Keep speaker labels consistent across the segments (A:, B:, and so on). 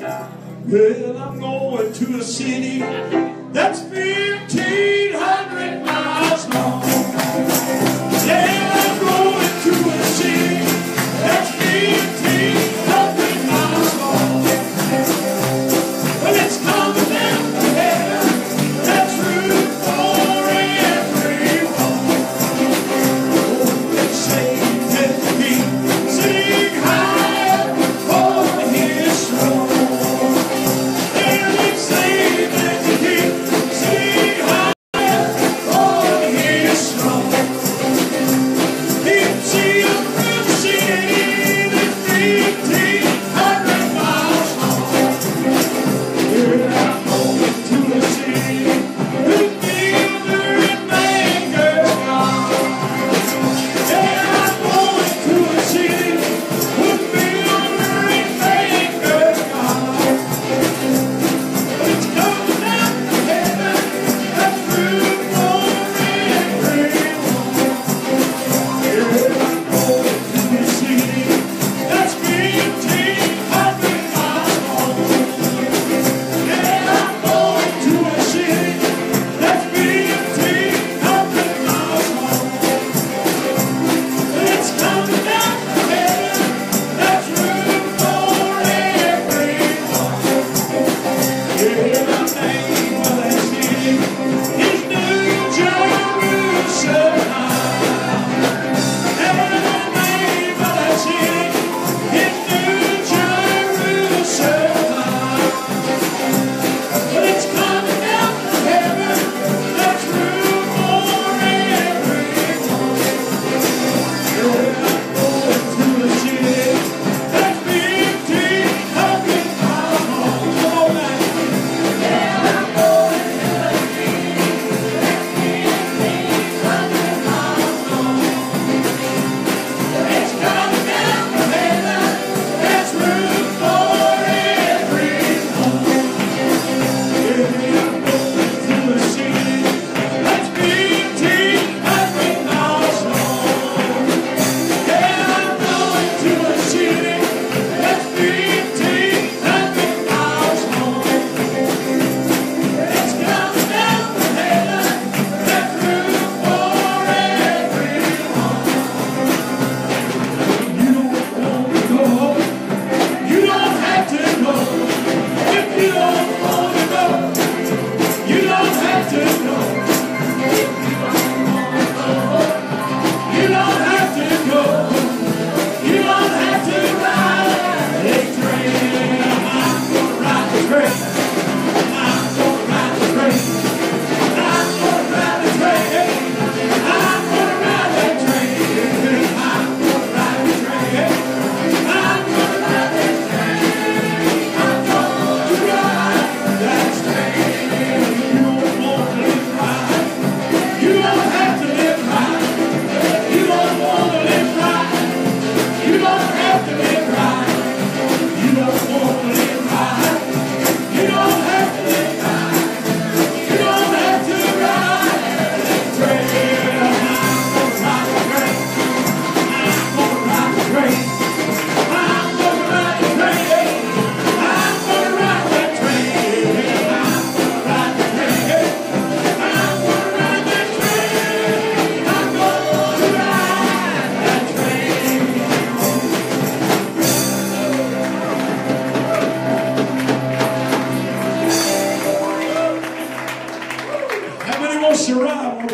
A: Well, I'm going to a city that's big.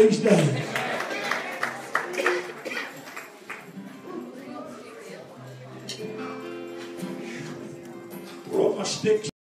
A: We're all my sticks.